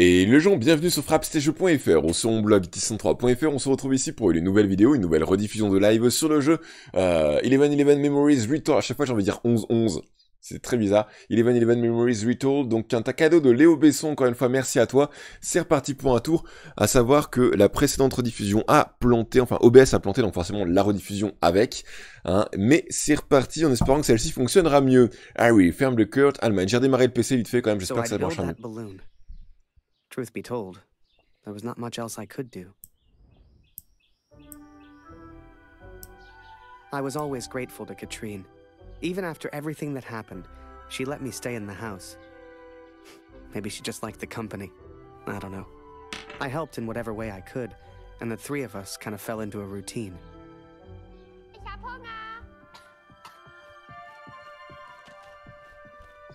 Et les gens, bienvenue sur frappstage.fr ou sur mon blog tisson3.fr, on se retrouve ici pour une nouvelle vidéo, une nouvelle rediffusion de live sur le jeu. Euh, 11-11 Memories Retold, à chaque fois j'ai envie de dire 11-11, c'est très bizarre, 11-11 Memories Retold, donc un cadeau de Léo Besson, encore une fois merci à toi, c'est reparti pour un tour, à savoir que la précédente rediffusion a planté, enfin OBS a planté, donc forcément la rediffusion avec, hein, mais c'est reparti en espérant que celle-ci fonctionnera mieux. Ah oui, ferme le Kurt, Allemagne, j'ai redémarré le PC vite fait quand même, j'espère que ça marchera mieux. Truth be told, there was not much else I could do. I was always grateful to Katrine. Even after everything that happened, she let me stay in the house. Maybe she just liked the company. I don't know. I helped in whatever way I could, and the three of us kind of fell into a routine.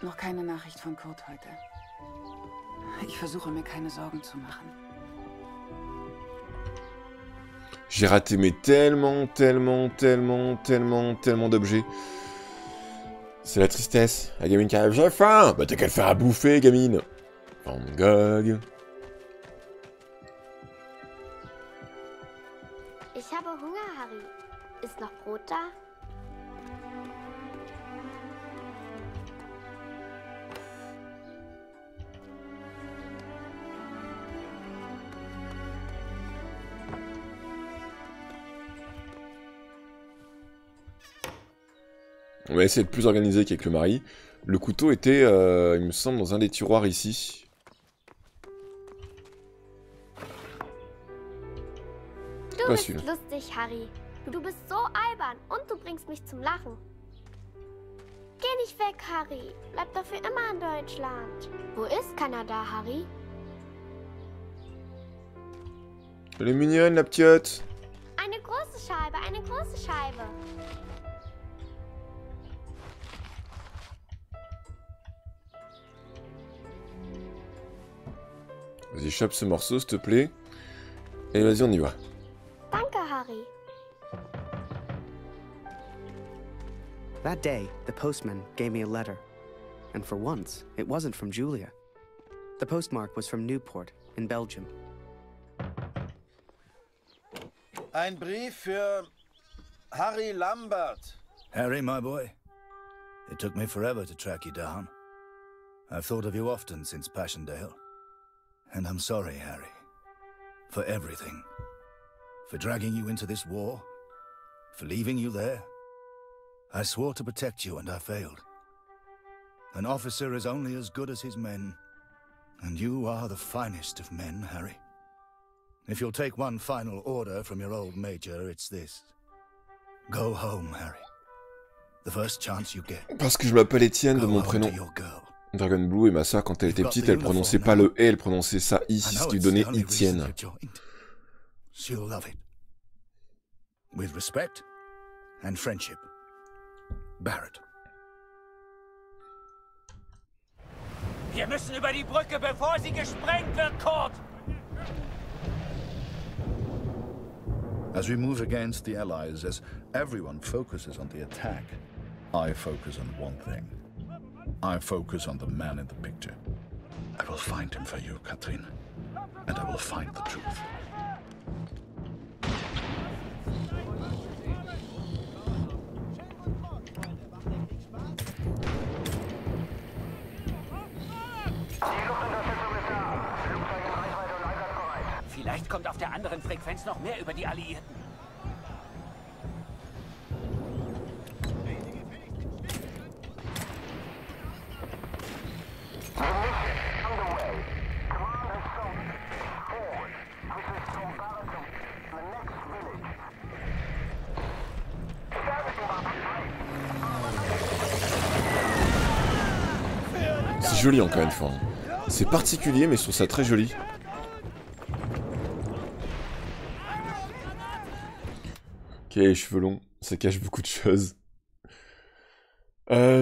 Noch keine Nachricht von Kurt heute. Ich versuche mir keine Sorgen zu machen. J'ai raté mais tellement, tellement, tellement, tellement, tellement d'objets. C'est la tristesse. La gamine qui arrive, j'ai faim Bah t'as qu'à le faire à bouffer, gamine Van Gogh. Ich habe Hunger, Harry. Ist noch Brot da? On va essayer de plus organisé qu'avec le mari. Le couteau était, euh, il me semble, dans un des tiroirs ici. Bist für- lustig, Harry. Du bist so albern und du bringst mich zum Lachen. Geh nicht weg, Harry. Bleib doch für immer in Deutschland. Wo ist Kanada, Harry? Elle est mignonne, la petite Eine große Scheibe, eine große Scheibe. Vas-y, chope ce morceau, s'il te plaît. Et vas-y, on y va. Danke, Harry. That day, the postman gave me a letter. And for once, it wasn't from Julia. The postmark was from Newport, in Belgium. Ein Brief für Harry Lambert. Harry, my boy, it took me forever to track you down. I've thought of you often since Passchendaele. And I'm sorry, Harry, for everything. For dragging you into this war, for leaving you there. I swore to protect you and I failed. An officer is only as good as his men, and you are the finest of men, Harry. If you'll take one final order from your old major, it's this. Go home, Harry. The first chance you get. Parce que je m'appelle Étienne de mon prénom. Dragon Blue et ma soeur, quand elle était petite, elle prononçait pas le E, elle prononçait ça I, I ce know qui donnait the only reason Etienne. you joined. She'll love it. With respect and friendship. Barrett. Wir müssen über die Brücke, bevor sie gesprengt wird, Kurt! As we move against the Allies, as everyone focuses on the attack, I focus on one thing. I focus on the man in the picture. I will find him for you, Katrin. And I will find the truth. Vielleicht kommt auf der anderen Frequenz noch mehr über die Alliierten. Joli encore une fois. C'est particulier, mais je trouve ça très joli. Ok, les cheveux longs, ça cache beaucoup de choses. Euh...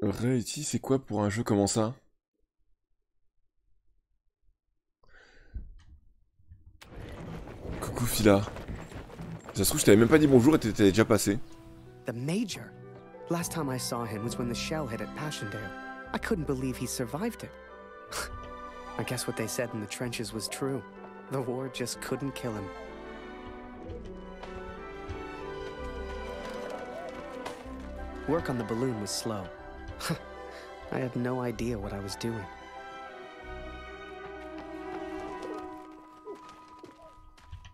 Réuti, c'est quoi pour un jeu comme ça? Coucou Fila. Ça se trouve, je t'avais même pas dit bonjour et t'étais déjà passé. The Major? Last time I saw him was when the shell hit at Passchendaele. I couldn't believe he survived it. I guess what they said in the trenches was true. The war just couldn't kill him. Work on the balloon was slow. I had no idea what I was doing.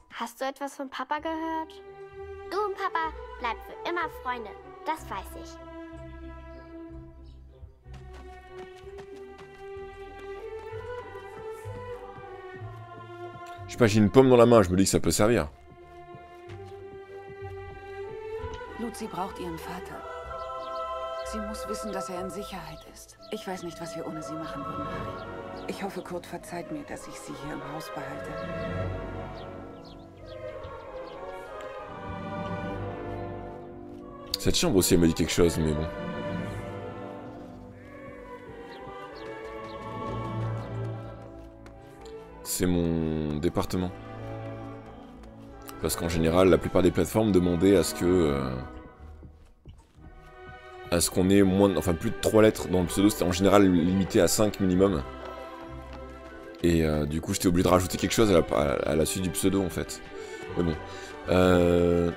Hast du etwas von Papa gehört? Du und Papa bleibt für immer Freunde. Das weiß ich. Je sais pas, j'ai une pomme dans la main, je me dis que ça peut servir. Luzi braucht ihren Vater. Sie muss wissen, dass er in Sicherheit ist. Ich weiß nicht, was wir ohne sie machen würden, Harry. Ich hoffe, Kurt verzeiht mir, dass ich sie hier im Haus behalte. Cette chambre aussi, elle m'a dit quelque chose, mais bon. C'est mon département. Parce qu'en général, la plupart des plateformes demandaient à ce que... euh, à ce qu'on ait moins... de- Enfin, plus de 3 lettres dans le pseudo. C'était en général limité à 5 minimum. Et euh, du coup, j'étais obligé de rajouter quelque chose à la, à- la suite du pseudo, en fait. Mais bon. Euh...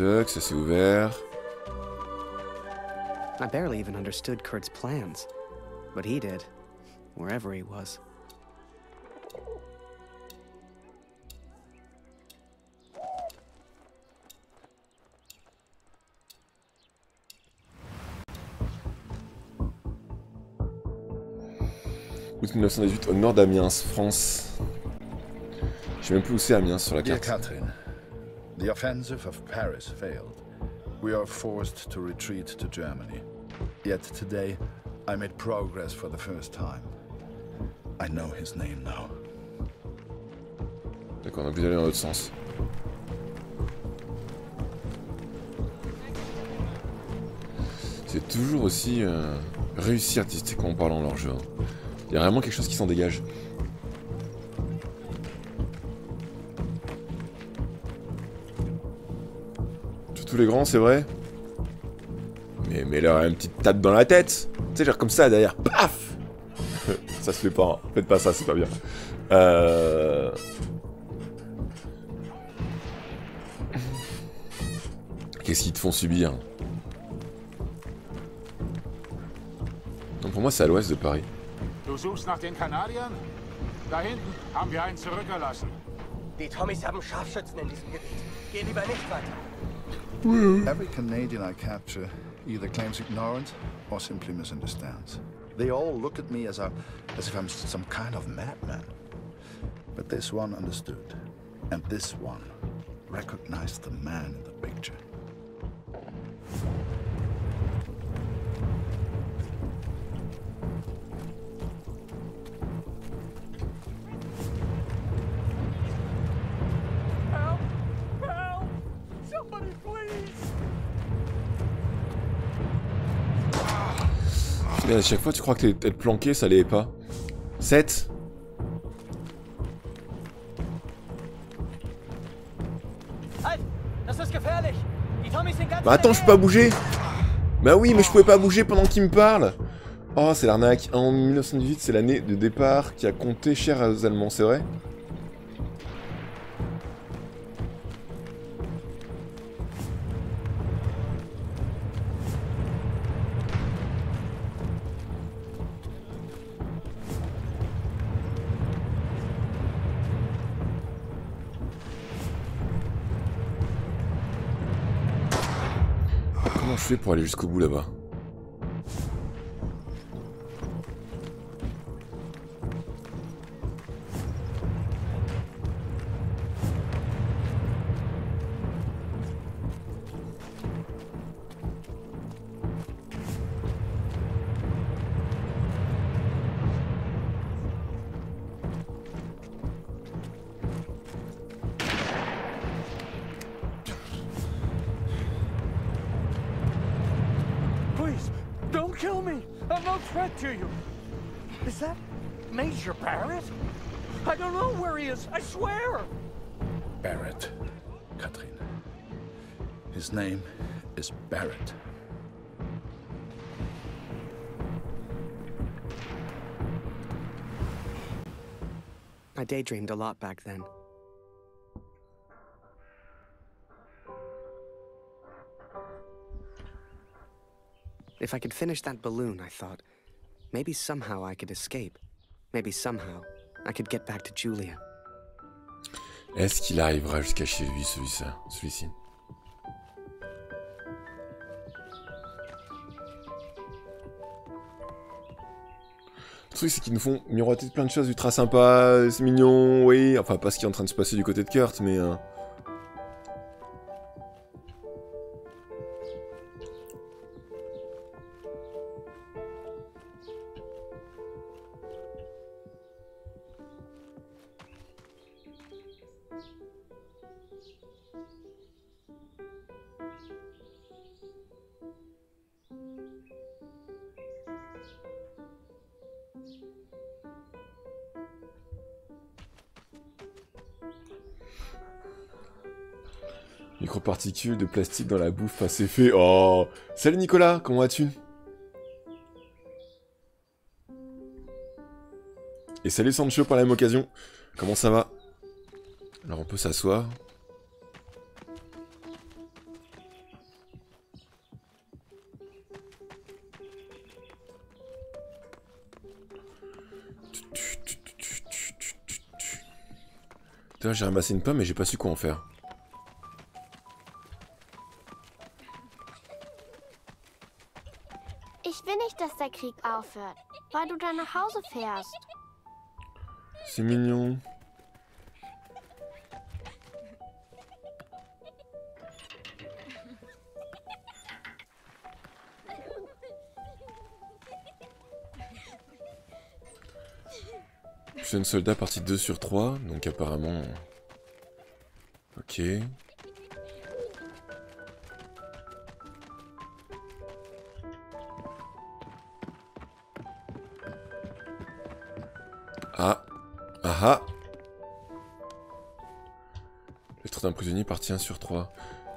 Tuck, ça c'est ouvert. I barely even understood Kurt's plans. But he did, wherever he was. Août 1918, au nord d'Amiens, France. Je sais même plus où c'est Amiens sur la Dear carte. The offensive of Paris failed. We are forced to retreat to Germany. Yet today, I made progress for the first time. I know his name now. D'accord, on a obligé d'aller dans l'autre sens. C'est toujours aussi euh, réussi artistiquement parlant leur jeu. hein. Il y a vraiment quelque chose qui s'en dégage. Tous les grands, c'est vrai. Mais, mais leur une petite tape dans la tête. Tu sais, genre comme ça derrière. Paf Ça se fait pas. hein. Faites pas ça, c'est pas bien. Euh... Qu'est-ce qu'ils te font subir? Donc pour moi, c'est à l'ouest de Paris. Du suchst nach den Kanadiern? Da hinten haben wir einen zurückgelassen. Die Tommys haben Scharfschützen in diesem Gebiet. Geh lieber nicht weiter. Every Canadian I capture either claims ignorance or simply misunderstands. They all look at me as, a, as if I'm some kind of madman. But this one understood. And this one recognized the man in the picture. À chaque fois, tu crois que t'es être planqué, ça l'est pas. 7 Halt! Das ist gefährlich! Die Tommys sind ganz Bah attends, je peux pas bouger Bah oui, mais je pouvais pas bouger pendant qu'il me parle Oh, c'est l'arnaque. En 1918, c'est l'année de départ qui a compté cher aux Allemands, c'est vrai Pour aller jusqu'au bout là-bas threat to you. Is that Major Barrett? I don't know where he is, I swear. Barrett, Katrin. His name is Barrett. I daydreamed a lot back then. If I could finish that balloon, I thought, maybe somehow I could escape. Maybe somehow I could get back to Julia. Est-ce qu'il arrivera jusqu'à chez lui, celui-ci celui-ci? Le truc, c'est qu'ils nous font miroiter plein de choses ultra sympas, c'est mignon, oui. Enfin, pas ce qui est en train de se passer du côté de Kurt, mais... euh, De plastique dans la bouffe, enfin, c'est fait. Oh Salut Nicolas, comment vas-tu? Et salut Sancho par la même occasion. Comment ça va? Alors on peut s'asseoir. J'ai ramassé une pomme mais j'ai pas su quoi en faire. Krieg aufhört, weil du dann nach Hause fährst. C'est mignon. Jeune soldat partie 2 sur 3, donc apparemment... Ok. Ah. Lettre d'un prisonnier partie 1 sur 3.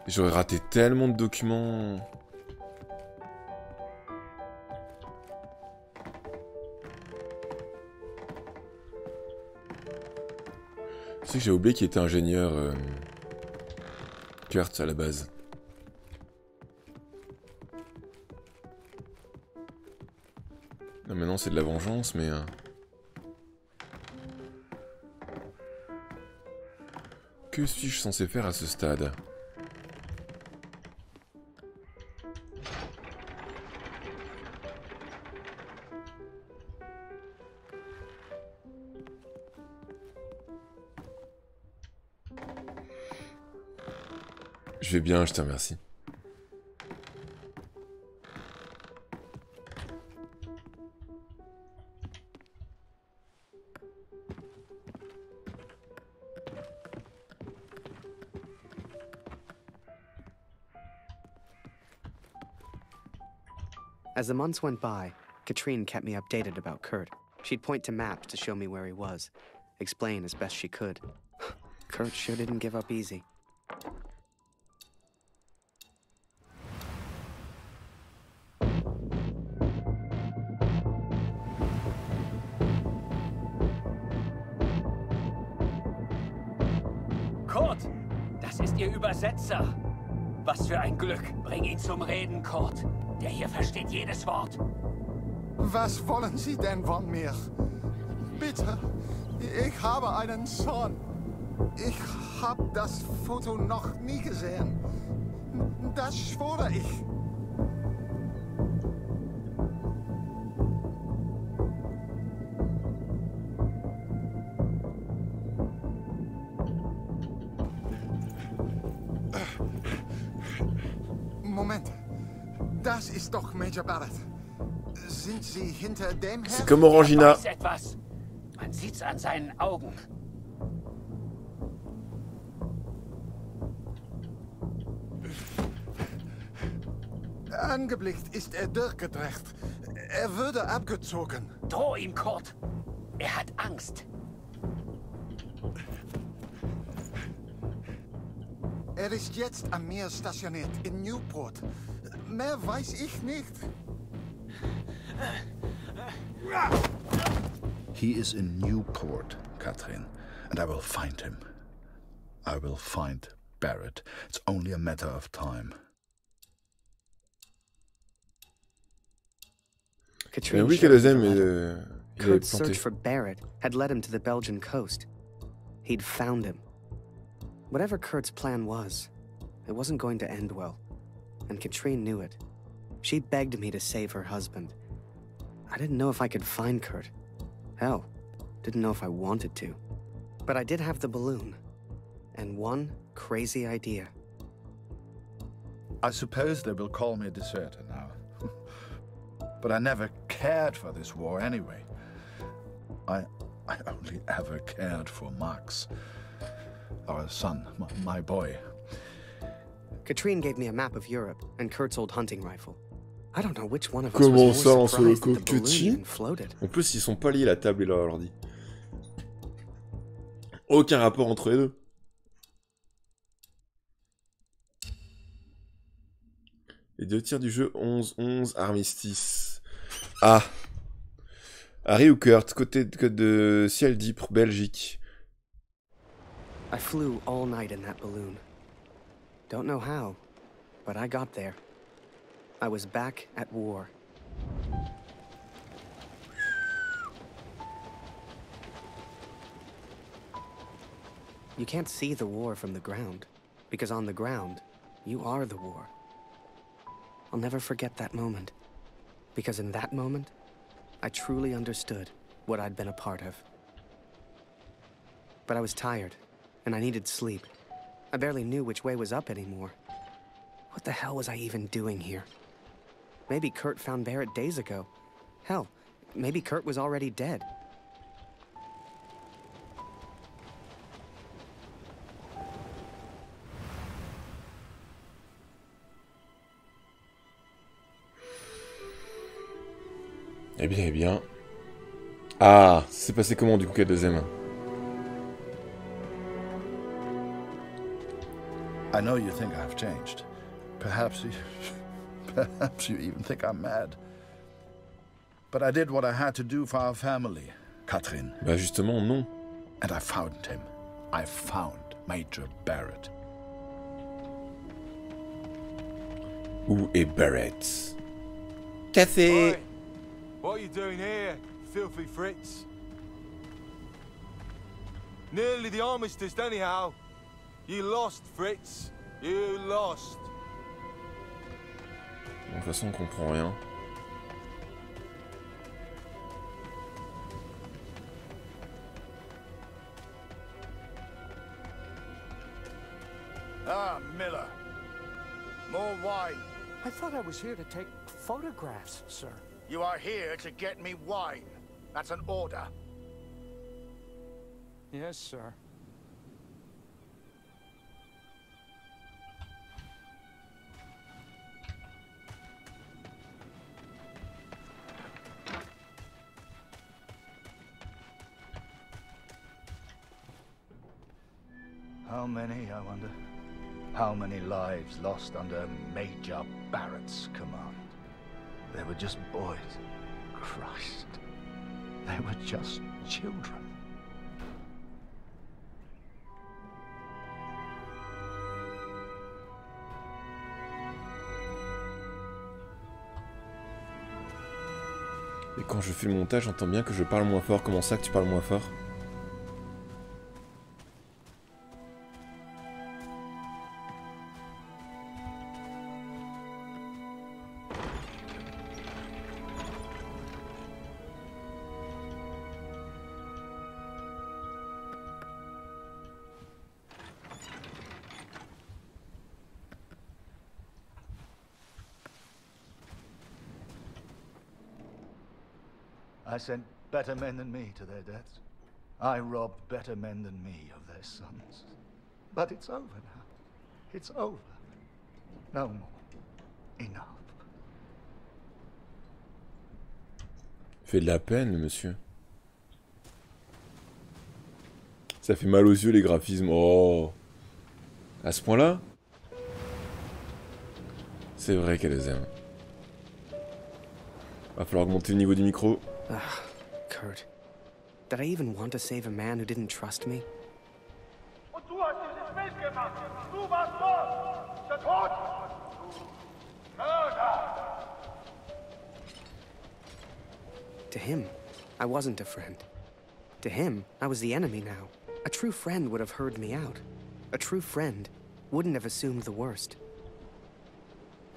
J'aurais raté tellement de documents. Sais que j'ai oublié qu'il était ingénieur. euh, Kurt à la base. Non, maintenant c'est de la vengeance, mais. euh, Que suis-je censé faire à ce stade? Je vais bien, je te remercie. As the months went by, Katrine kept me updated about Kurt. She'd point to maps to show me where he was, explain as best she could. Kurt sure didn't give up easy. Kurt, das ist Ihr Übersetzer. Was für ein Glück. Bring ihn zum Reden, Kurt. Der hier versteht jedes Wort. Was wollen Sie denn von mir? Bitte, ich habe einen Sohn. Ich habe das Foto noch nie gesehen. Das schwöre ich. Major Barrett. Sind Sie hinter dem C'est her? comme Orangina. Etwas. Man sieht's an seinen Augen. Angeblickt ist er durchgedreht. Er würde abgezogen. Droh ihm, Kurt. Er hat Angst. Er ist jetzt am Meer stationiert, in Newport. Mehr weiß ich nicht. He is in Newport, Catherine, and I will find him. I will find Barrett. It's only a matter of time. Katrine oui, shared qu'elle the aime, mais letter. euh, il avait Kurt's search for Barrett had led him to the Belgian coast. He'd found him. Whatever Kurt's plan was, it wasn't going to end well. And Katrine knew it. She begged me to save her husband. I didn't know if I could find Kurt. Hell, didn't know if I wanted to. But I did have the balloon. And one crazy idea. I suppose they will call me a deserter now. but I never cared for this war anyway. I, I only ever cared for Max, our son, my, my boy. Katrine gave me a map of Europe and Kurt's old hunting rifle. I don't know which one of us was Comment ça, coquetier even floated. En plus, ils sont pas liés, la table et l'ordi. Aucun rapport entre les deux. Les deux tirs du jeu 11-11 armistice. Ah Harry ou Kurt, côté de, de ciel pour Belgique. I flew all night in that balloon. Don't know how, but I got there. I was back at war. You can't see the war from the ground, because on the ground, you are the war. I'll never forget that moment, because in that moment, I truly understood what I'd been a part of. But I was tired, and I needed sleep. I barely knew which way was up anymore. What the hell was I even doing here? Maybe Kurt found Barrett days ago. Hell, maybe Kurt was already dead. Eh bien, eh bien. Ah, c'est passé comment du coup qu'à deuxième I know you think I've changed. Perhaps you, perhaps you even think I'm mad. But I did what I had to do for our family, Catherine. Bah justement, non. And I found him. I found Major Barrett. Où est Barrett Café What are you doing here, filthy Fritz? Nearly the armistice, anyhow. You lost, Fritz. You lost. De toute façon, on comprend rien. Ah, Miller. More wine. I thought I was here to take photographs, sir. You are here to get me wine. That's an order. Yes, sir. Many, I wonder? How many lives lost under Major Barrett's command? They were just boys. Christ. They were just children. Et quand je fais le montage, j'entends bien que je parle moins fort. Comment ça que tu parles moins fort? Better men than me to their deaths. I robbed better men than me of their sons. But it's over now. It's over. No more. Enough. fait de la peine, monsieur. Ça fait mal aux yeux, les graphismes. Oh À ce point-là C'est vrai qu'elle les aime. Va falloir augmenter le niveau du micro. Ah, Kurt. Did I even want to save a man who didn't trust me? To him, I wasn't a friend. To him, I was the enemy now. A true friend would have heard me out. A true friend wouldn't have assumed the worst.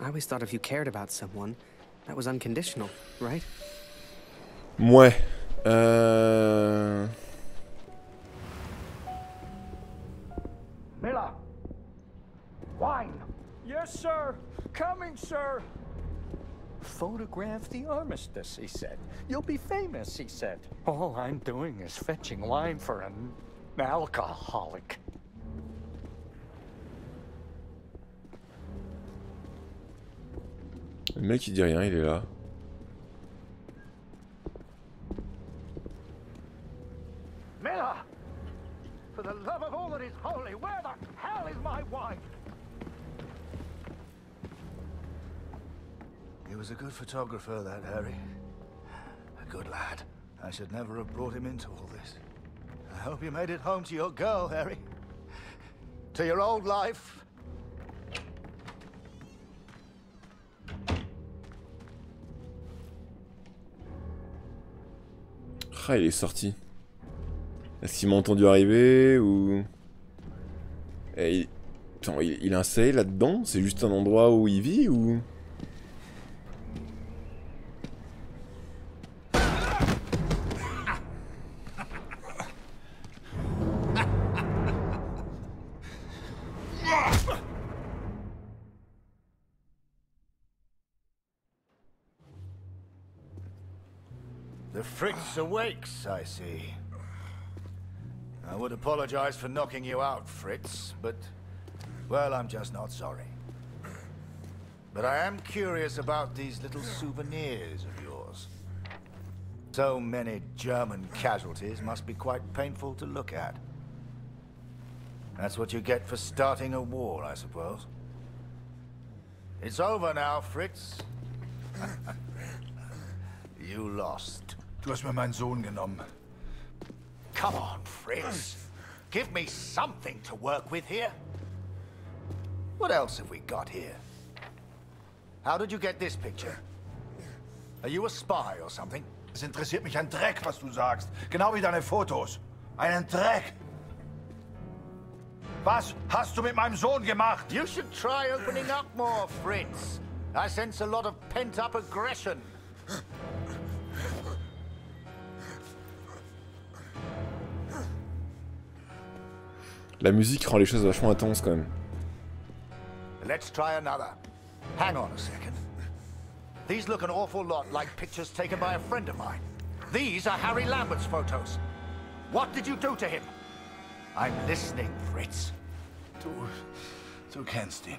I always thought if you cared about someone, that was unconditional, right? Ouais. Euh... Miller. Wine. Yes, sir. Coming, sir. Photograph the armistice, he said. You'll be famous, he said. All I'm doing is fetching wine for an alcoholic. Le mec il dit rien, il est là. Miller. For the love of all that is holy, where the hell is my wife? He was a good photographer, that Harry. A good lad. I should never have brought him into all this. I hope you made it home to your girl, Harry. To your old life. Ah, il est sorti. Est-ce qu'il m'a entendu arriver ou... Eh, il... Attends, il, il là-dedans? C'est juste un endroit où il vit ou... The Fritz awakes, I see. I would apologize for knocking you out, Fritz, but... Well, I'm just not sorry. But I am curious about these little souvenirs of yours. So many German casualties must be quite painful to look at. That's what you get for starting a war, I suppose. It's over now, Fritz. you lost. Du hast mir meinen Sohn genommen. Come on, Fritz. Give me something to work with here. What else have we got here? How did you get this picture? Are you a spy or something? Es interessiert mich ein Dreck, was du sagst. Genau wie deine Fotos. Einen Dreck. Was hast du mit meinem Sohn gemacht? You should try opening up more, Fritz. I sense a lot of pent-up aggression. La musique rend les choses vachement intenses quand même. Let's try another. Hang on a second. These look an awful lot like pictures taken by a friend of mine. These are Harry Lambert's photos. What did you do to him? I'm listening, Fritz. Du, du kennst ihn.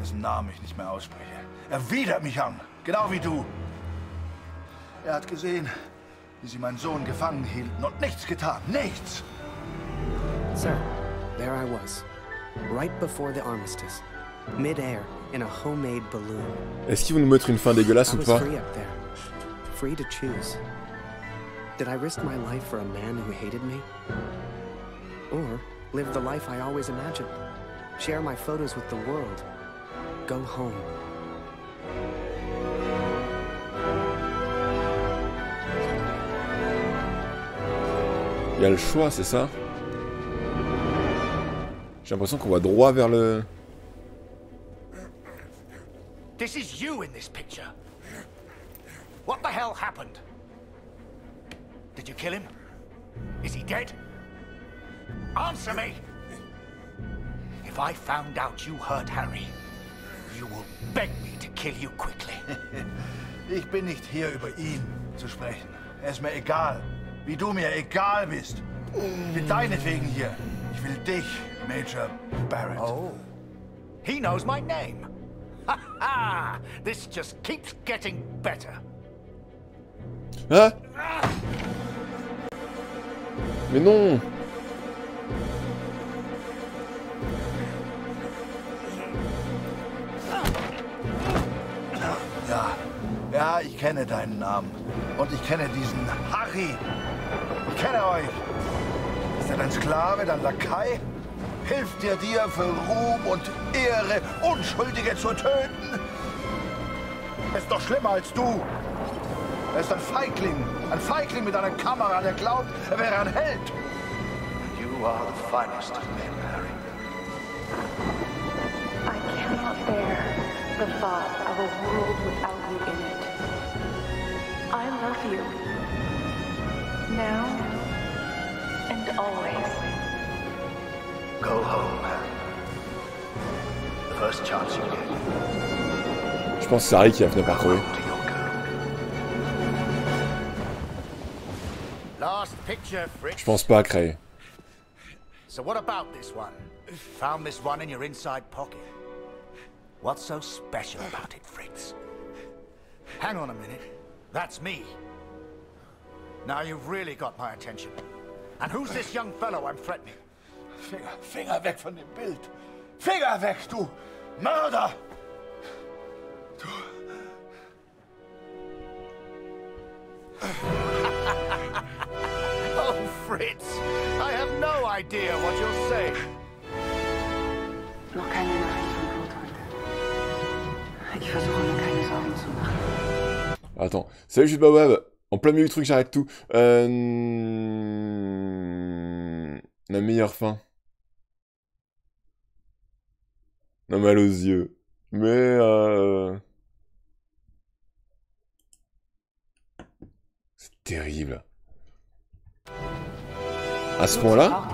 Dessen Namen ich nicht mehr ausspreche. Er widert mich an. Genau wie du. Er hat gesehen, wie sie meinen Sohn gefangen hielten und nichts getan. Nichts. Sir, there I was, right before the armistice, mid-air, in a homemade balloon. Est-ce qu'ils vont nous mettre une fin dégueulasse ou pas free up there, free to choose. Did I risk my life for a man who hated me? Or live the life I always imagined? Share my photos with the world? Go home? Il y a le choix, c'est ça J'ai l'impression qu'on va droit vers le... This is you in this picture. What the hell happened? Did you kill him? Is he dead? Answer me! If I found out you hurt Harry, you will beg me to kill you quickly. Ich bin nicht hier, über ihn zu sprechen. Er ist mir egal. Wie du mir egal bist. Ich bin deinetwegen hier. Ich will dich, Major Barrett. Oh. He knows my name. Ha ha! This just keeps getting better. Ah Mais non Ja, ja, ich kenne deinen Namen. Und ich kenne diesen Harry. Ich kenne euch. Ist er dein Sklave, dein Lakai? Hilft er dir für Ruhm und Ehre, Unschuldige zu töten? Er ist doch schlimmer als du. Er ist ein Feigling. Ein Feigling mit einer Kamera, der glaubt, er wäre ein Held. You are the finest of men, Harry. I cannot bear the thought of a world without you in it. I love you. Now and always. Go home, Harry. The first chance you get. Je pense que c'est Harry qui a fini par crever. Last picture, Fritz. Je pense pas à créer. So what about this one? Found this one in your inside pocket. What's so special about it, Fritz? Hang on a minute. That's me. Now you've really got my attention. And who's this young fellow I'm threatening? Finger, Finger weg von dem Bild. Finger weg, du Mörder! oh, Fritz, I have no idea what you're saying. Noch keine Nachricht von Kurt heute. Ich versuche mir keine Sorgen zu machen. Attends, salut, je suis Babab. En plein milieu du truc, j'arrête tout. Euh... La meilleure fin. Non, mal aux yeux. Mais euh... C'est terrible. À ce point-là?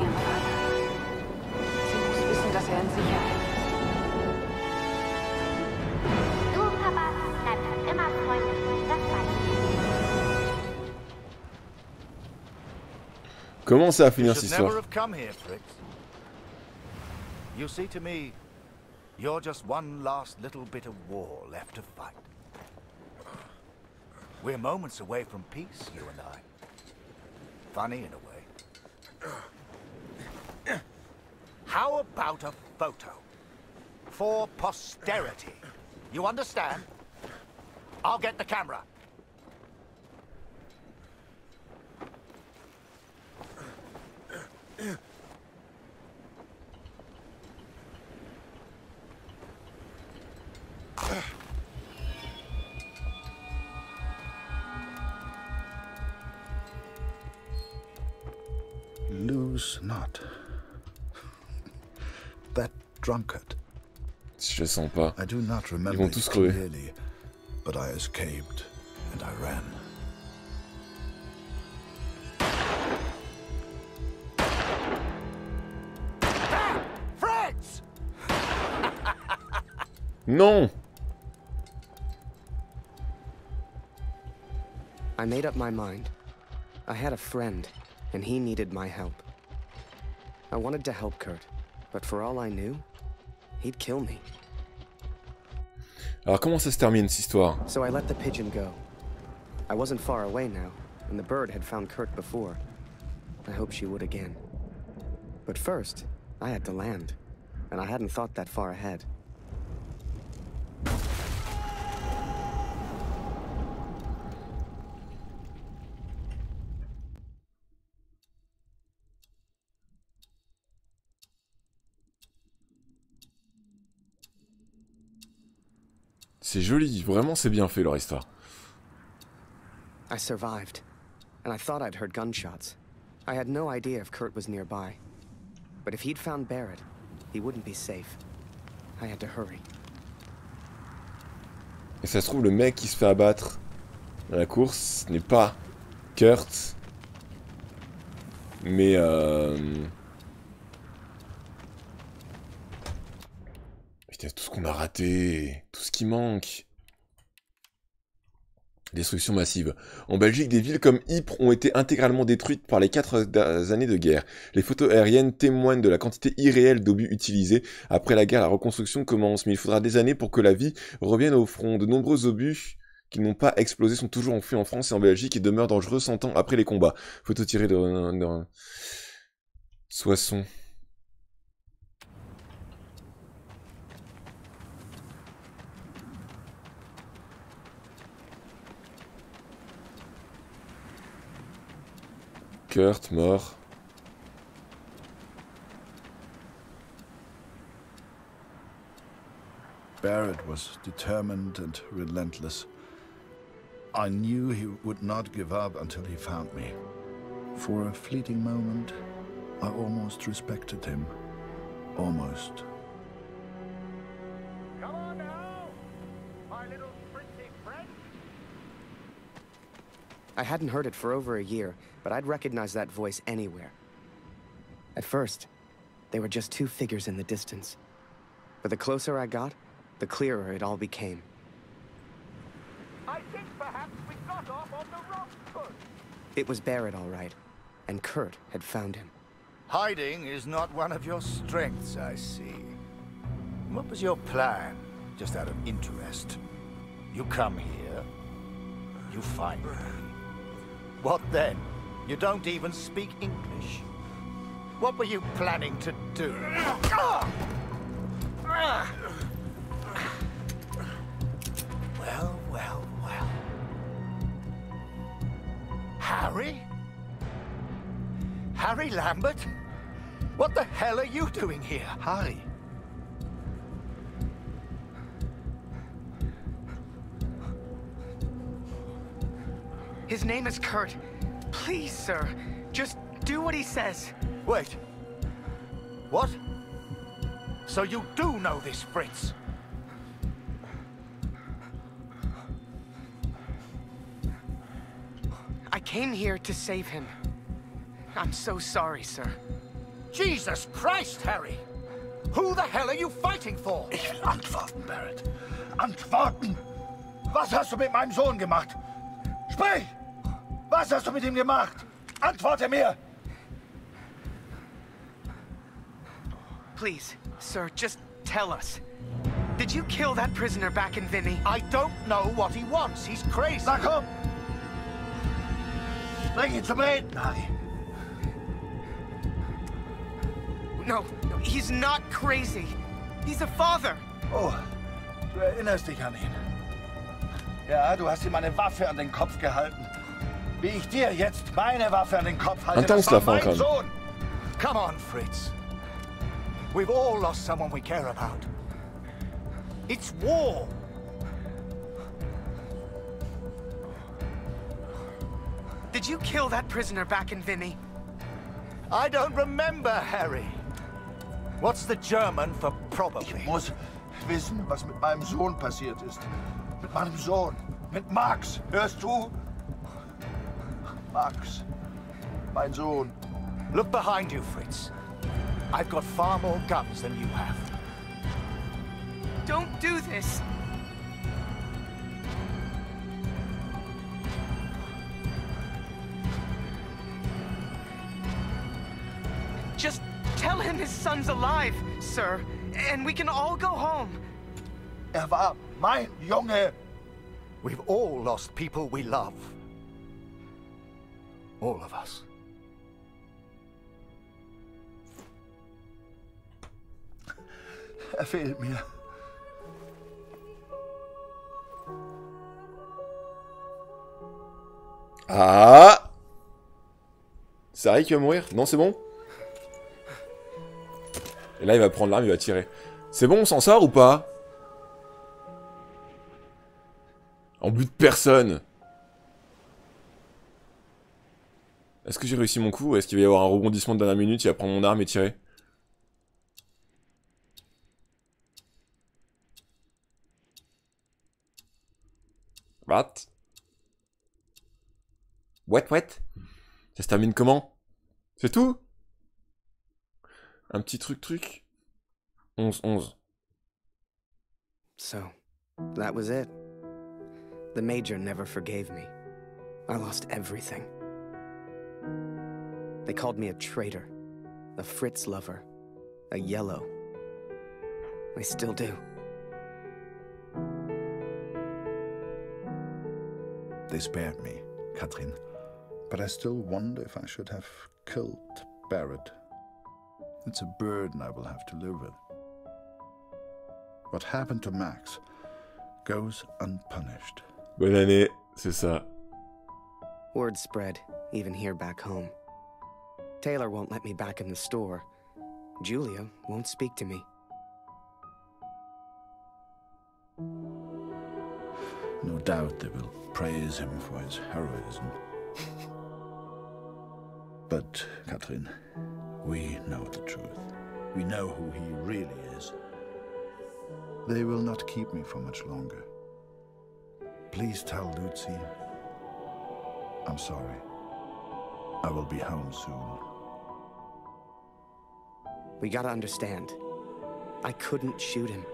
Comment ça va finir cette histoire? You see, to me, you're just one last little bit of war left to fight. We're moments away from peace, you and I. Funny in a way. How about a photo? For posterity. You understand? I'll get the camera. Sens pas. I do not remember vont tous crever. but I escaped and I ran. Ah! Fritz! Non I made up my mind. I had a friend, and he needed my help. I wanted to help Kurt, but for all I knew, he'd kill me. Alors comment ça se termine cette histoire So I let the pigeon go. I wasn't far away now, and the bird had found Kurt before. I hoped she would again. But first, I had to land, and I hadn't thought that far ahead. C'est joli, vraiment c'est bien fait leur histoire. I survived, and I thought I'd heard gunshots. I had no idea if Kurt was nearby. But if he'd found Barrett, he wouldn't be safe. I had to hurry. Et ça se trouve, le mec qui se fait abattre dans la course ce n'est pas Kurt, mais euh... Tout ce qu'on a raté, tout ce qui manque. Destruction massive. En Belgique, des villes comme Ypres ont été intégralement détruites par les quatre années de guerre. Les photos aériennes témoignent de la quantité irréelle d'obus utilisés. Après la guerre, la reconstruction commence, mais il faudra des années pour que la vie revienne au front. De nombreux obus qui n'ont pas explosé sont toujours enfuis en France et en Belgique et demeurent dangereux 100 ans après les combats. Photo tirée de... Soissons. Kurt mort. Barrett was determined and relentless. I knew he would not give up until he found me. For a fleeting moment, I almost respected him. Almost. Come on now, my little pretty friend. I hadn't heard it for over a year, but I'd recognize that voice anywhere. At first, they were just two figures in the distance. But the closer I got, the clearer it all became. I think perhaps we got off on the wrong foot. It was Barrett, all right, and Kurt had found him. Hiding is not one of your strengths, I see. What was your plan, just out of interest? You come here, you find me. What then? You don't even speak English. What were you planning to do? Well, well, well. Harry? Harry Lambert? What the hell are you doing here, Harry? His name is Kurt. Please, sir, just do what he says. Wait. What? So you do know this, Fritz? I came here to save him. I'm so sorry, sir. Jesus Christ, Harry! Who the hell are you fighting for? Ich will antworten, Barrett. Antworten! Was hast du mit meinem Sohn gemacht? Sprich! Was hast du mit ihm gemacht? Antworte mir! Please, sir, just tell us. Did you kill that prisoner back in Vinny? I don't know what he wants. He's crazy. Na komm! Bring ihn zum Reden, Harry. No, no, he's not crazy. He's a father. Oh, du erinnerst dich an ihn. Ja, du hast ihm eine Waffe an den Kopf gehalten. Wie ich dir jetzt meine Waffe an den Kopf halte. War Tanzler, mein Frank. Sohn. Come on, Fritz. We've all lost someone we care about. It's war. Did you kill that prisoner back in Vinny? I don't remember, Harry. What's the German for probably? Ich muss wissen, was mit meinem Sohn passiert ist. Mit meinem Sohn. Mit Max. Hörst du? Max. my Sohn. Look behind you, Fritz. I've got far more guns than you have. Don't do this. Just tell him his son's alive, sir, and we can all go home. War mein Junge. We've all lost people we love. All of us. Ah! C'est Harry qui va mourir? Non, c'est bon? Et là, il va prendre l'arme, il va tirer. C'est bon, on s'en sort ou pas? En but de personne Est-ce que j'ai réussi mon coup ou est-ce qu'il va y avoir un rebondissement de dernière minute, il va prendre mon arme et tirer? What? What, what? Ça se termine comment? C'est tout? Un petit truc, truc 11, 11. So, that was it. The Major never forgave me. I lost everything. They called me a traitor, a Fritz lover, a yellow. They still do. they spared me, Katrin. But I still wonder if I should have killed Barrett. It's a burden I will have to live with. What happened to Max goes unpunished. Bonne année, c'est ça. Word spread, even here back home. Taylor won't let me back in the store. Julia won't speak to me. No doubt they will praise him for his heroism. But, Catherine, we know the truth. We know who he really is. They will not keep me for much longer. Please tell Lucy I'm sorry. I will be home soon. We gotta understand. I couldn't shoot him.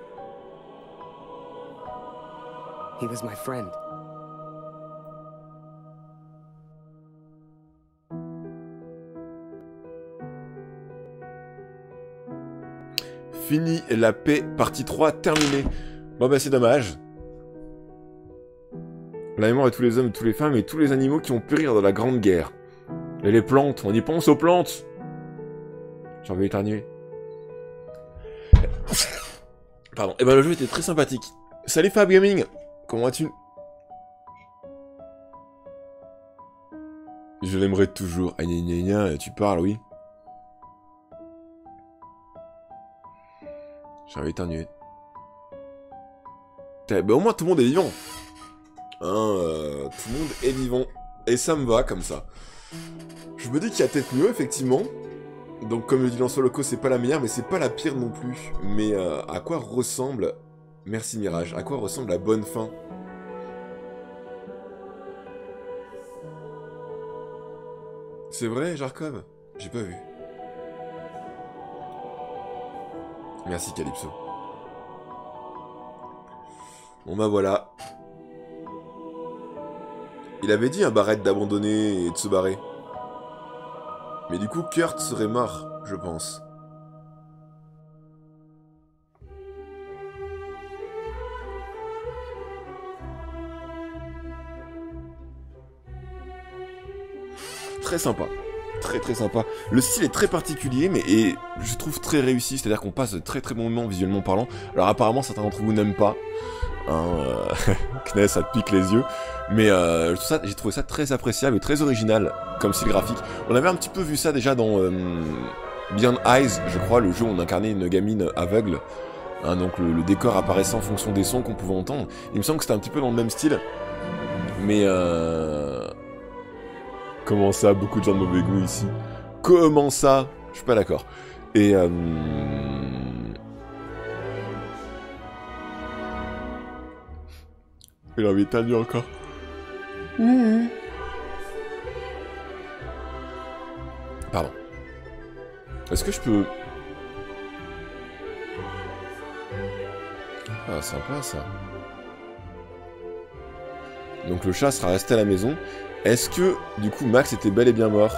He was my friend. Fini la paix, partie 3 terminée. Bon bah c'est dommage. La mémoire de tous les hommes, toutes les femmes et tous les animaux qui ont péri dans la Grande Guerre. Et les plantes, on y pense aux plantes J'ai envie d'éternuer. Pardon. Et ben le jeu était très sympathique. Salut Fab Gaming Comment vas-tu? Je l'aimerais toujours. Ah, tu parles, oui. J'ai envie d'éternuer. Ben au moins tout le monde est vivant. Hein, euh, tout le monde est vivant. Et ça me va comme ça. Je me dis qu'il y a peut-être mieux, effectivement. Donc comme le dit Lançois Loco, c'est pas la meilleure, mais c'est pas la pire non plus. Mais euh, à quoi ressemble... Merci Mirage. À quoi ressemble la bonne fin? C'est vrai, Jarkov? J'ai pas vu. Merci Calypso. Bon bah voilà. Il avait dit à Barrett d'abandonner et de se barrer. Mais du coup, Kurt serait mort, je pense. Très sympa. Très très sympa. Le style est très particulier, mais je trouve très réussi, c'est-à-dire qu'on passe de très très bons moments visuellement parlant. Alors apparemment certains d'entre vous n'aiment pas. Hein, euh... Kness, ça pique les yeux. Mais euh, j'ai trouvé ça très appréciable et très original comme style graphique. On avait un petit peu vu ça déjà dans euh, Beyond Eyes, je crois, le jeu où on incarnait une gamine aveugle. Hein, donc le, décor apparaissait en fonction des sons qu'on pouvait entendre. Il me semble que c'était un petit peu dans le même style. Mais euh... Comment ça Beaucoup de gens de mauvais goût ici. Comment ça? Je suis pas d'accord. Et... Euh... Il a envie de encore. Mmh. Pardon. Est-ce que je peux... Ah, sympa ça. Donc le chat sera resté à la maison. Est-ce que, du coup, Max était bel et bien mort?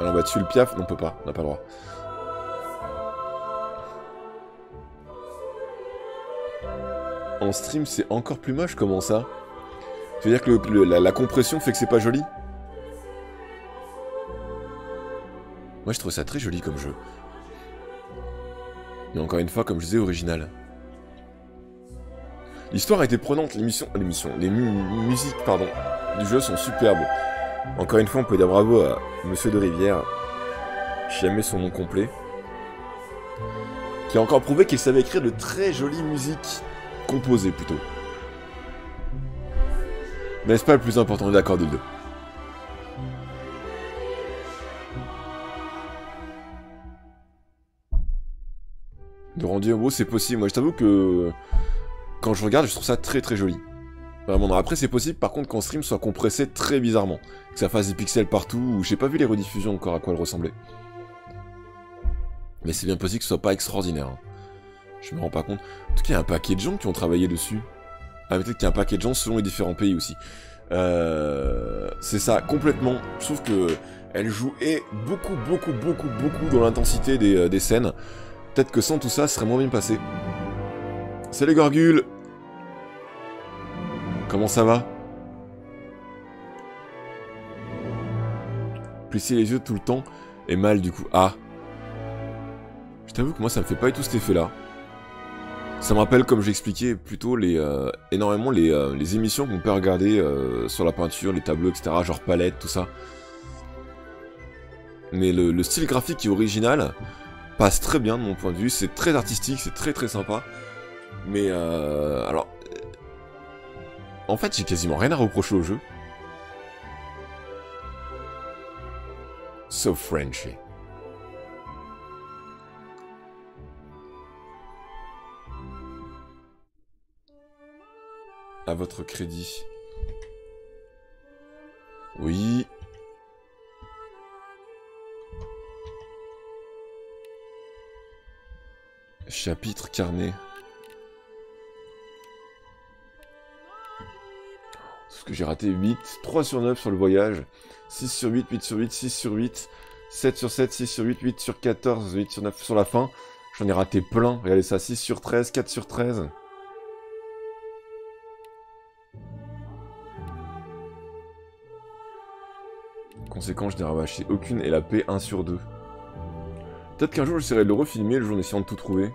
Alors on va tuer le piaf Non, on peut pas, on n'a pas le droit. En stream, c'est encore plus moche, comment ça? Tu veux dire que la, compression fait que c'est pas joli? Moi, je trouve ça très joli comme jeu. Mais encore une fois, comme je disais, original. L'histoire a été prenante, l'émission... L'émission... Les mu musiques, pardon, du jeu sont superbes. Encore une fois, on peut dire bravo à Monsieur de Rivière. J'ai aimé son nom complet. Qui a encore prouvé qu'il savait écrire de très jolies musiques composées, plutôt. C'est pas le plus important, d'accord, de deux. De en gros, c'est possible. Moi, je t'avoue que quand je regarde, je trouve ça très très joli. Vraiment, non. Après, c'est possible, par contre, qu'en stream soit compressé très bizarrement. Que ça fasse des pixels partout, ou j'ai pas vu les rediffusions encore à quoi elles ressemblaient. Mais c'est bien possible que ce soit pas extraordinaire. Hein. Je me rends pas compte. En tout cas, il y a un paquet de gens qui ont travaillé dessus. Ah, peut-être qu'il y a un paquet de gens selon les différents pays aussi. Euh, c'est ça, complètement. Je trouve que elle joue et beaucoup, beaucoup, beaucoup, beaucoup dans l'intensité des, euh, des scènes. Peut-être que sans tout ça, ce serait moins bien passé. Salut Gorgule Comment ça va? Plisser les yeux tout le temps et mal du coup. Ah Je t'avoue que moi ça me fait pas du tout cet effet là. Ça me rappelle comme j'expliquais plutôt les, euh, énormément les, euh, les émissions qu'on peut regarder euh, sur la peinture, les tableaux, etc. Genre palette, tout ça. Mais le, le style graphique est original, passe très bien de mon point de vue, c'est très artistique, c'est très très sympa. Mais alors... En fait, j'ai quasiment rien à reprocher au jeu. So Frenchy. À votre crédit. Oui. Chapitre carnet. Ce que j'ai raté 8, 3 sur 9 sur le voyage, 6 sur 8, 8 sur 8, 6 sur 8, 7 sur 7, 6 sur 8, 8 sur 14, 8 sur 9 sur la fin. J'en ai raté plein. Regardez ça, 6 sur 13, 4 sur 13. Conséquent, je n'ai rabâché aucune et la paix 1 sur 2. Peut-être qu'un jour j'essaierai de le refilmer le jour en essayant de tout trouver.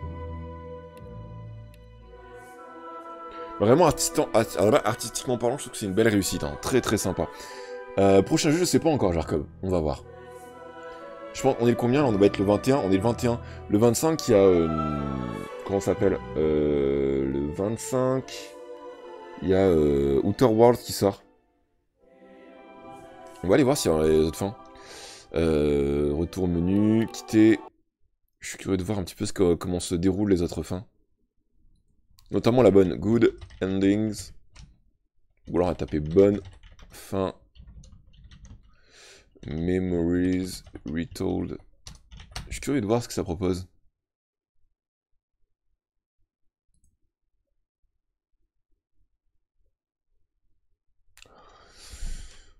Vraiment, artistiquement parlant, je trouve que c'est une belle réussite. Hein. Très très sympa. Euh, prochain jeu, je sais pas encore, Jacob. On va voir. Je pense, on est le combien là? On doit être le 21. On est le 21. Le 25, il y a... Euh, comment ça s'appelle? Euh, Le 25... Il y a euh, Outer World qui sort. On va aller voir s'il y a les autres fins. Retour menu, quitter. Je suis curieux de voir un petit peu ce comment se déroulent les autres fins. Notamment la bonne Good Endings. Ou alors à taper bonne fin. Memories Retold. Je suis curieux de voir ce que ça propose.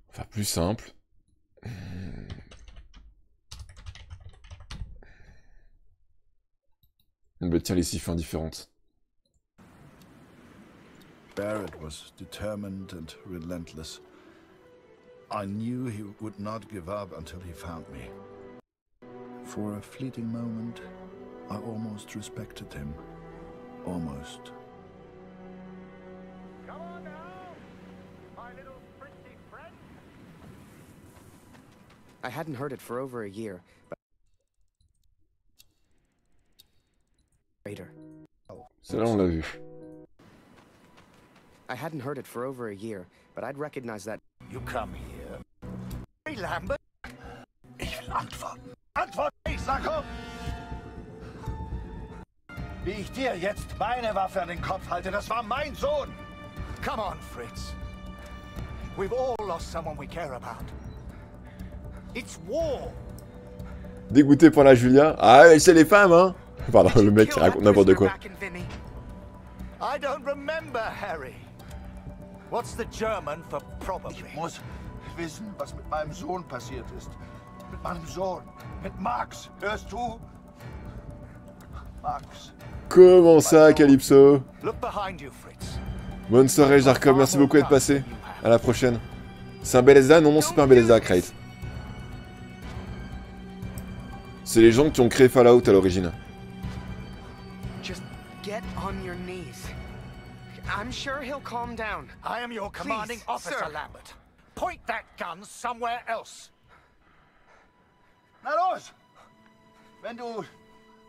Enfin, plus simple. Bah tiens, les six fins différentes. Barrett was determined and relentless. I knew he would not give up until he found me. For a fleeting moment, I almost respected him. Almost. I hadn't heard it for over a year, but... Raider. Celle-là, on l'a vu. I hadn't heard it for over a year, but I'd recognize that... You come here. Hey, Lambert. Ich will antworten. Antwort, Sacco! Wie ich dir jetzt meine Waffe an den Kopf halte, das war mein Sohn! Come on, Fritz. We've all lost someone we care about. It's war. Dégoûté pour la Julia. Ah, c'est les femmes, hein Pardon, le mec qui raconte n'importe quoi. I don't remember, Harry. What's the German for probably? Ich muss wissen, was mit meinem Sohn passiert ist. Mit meinem Sohn. Mit Max. Hörst du? Max. Comment ça, Calypso? Look behind you, Fritz. Bonne soirée, Jacob. Merci beaucoup d'être passé. À la prochaine. C'est un Bethesda Non, non, c'est pas un Bethesda, Crate. C'est les gens qui ont créé Fallout à l'origine. Just get on your knees. I'm sure he'll calm down. I am your commanding Please, officer, sir. Lambert. Point that gun somewhere else. Na los! Wenn du...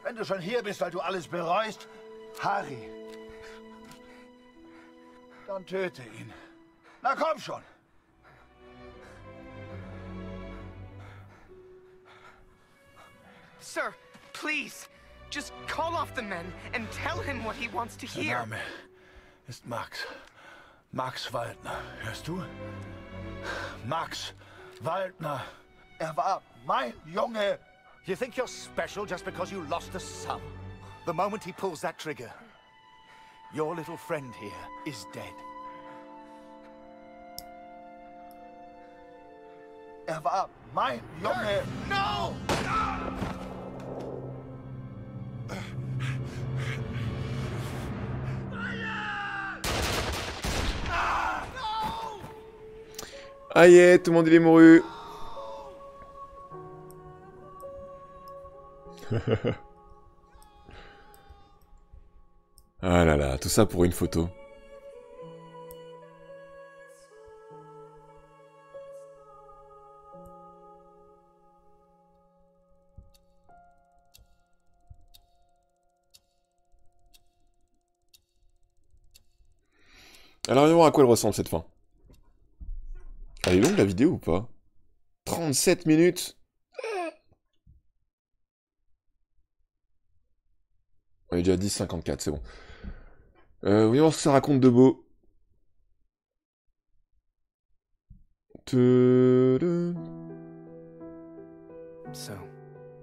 Wenn du schon hier bist, weil du alles bereust, Harry. Dann töte ihn. Na komm schon! Sir, please, just call off the men and tell him what he wants to Der hear. Name ist Max. Max Waldner. Hörst du? Max Waldner. Er war mein Junge. You think you're special just because you lost a son? The moment he pulls that trigger, your little friend here is dead. Er war mein Junge. No! Aïe, tout le monde il est mouru. ah là là, tout ça pour une photo. Alors, voyons à quoi elle ressemble cette fin. Elle est longue la vidéo ou pas? 37 minutes On est déjà à 10,54, c'est bon. Euh, voyons ce que ça raconte de beau. So,